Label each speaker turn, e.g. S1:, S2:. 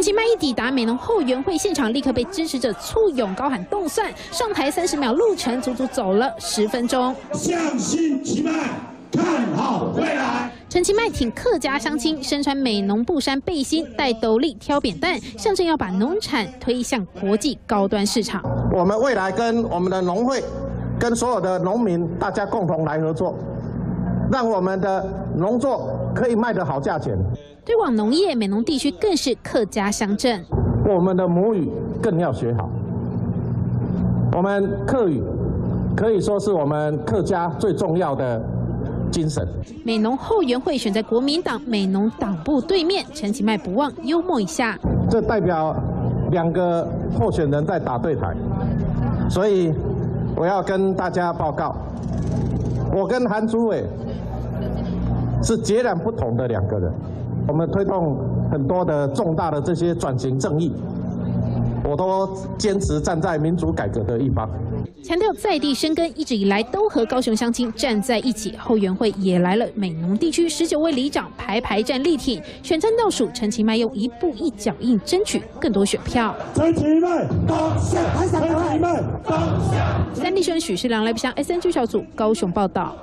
S1: 其迈一抵达美浓后援会现场，立刻被支持者簇拥高喊动算，上台三十秒路程，足足走了十分钟。
S2: 相信其迈，看好未来。
S1: 陈其迈挺客家乡亲，身穿美农布衫背心，戴斗笠，挑扁担，象征要把农产推向国际高端市场。
S3: 我们未来跟我们的农会，跟所有的农民，大家共同来合作，让我们的农作可以卖得好价钱。
S1: 推广农业，美浓地区更是客家乡镇。
S3: 我们的母语更要学好。我们客语可以说是我们客家最重要的。精神。
S1: 美农后援会选在国民党美农党部对面，陈其迈不忘幽默一下。
S3: 这代表两个候选人在打对台，所以我要跟大家报告，我跟韩主委是截然不同的两个人。我们推动很多的重大的这些转型正义，我都坚持站在民主改革的一方。
S1: 强调在地生根，一直以来都和高雄乡亲站在一起。后援会也来了，美浓地区十九位里长排排站力挺。选战倒数，陈其迈用一步一脚印争取更多选票。
S2: 陈其迈，当选！陈其迈，当选！
S1: 三立新闻许世良来不乡 S N G 小组高雄报道。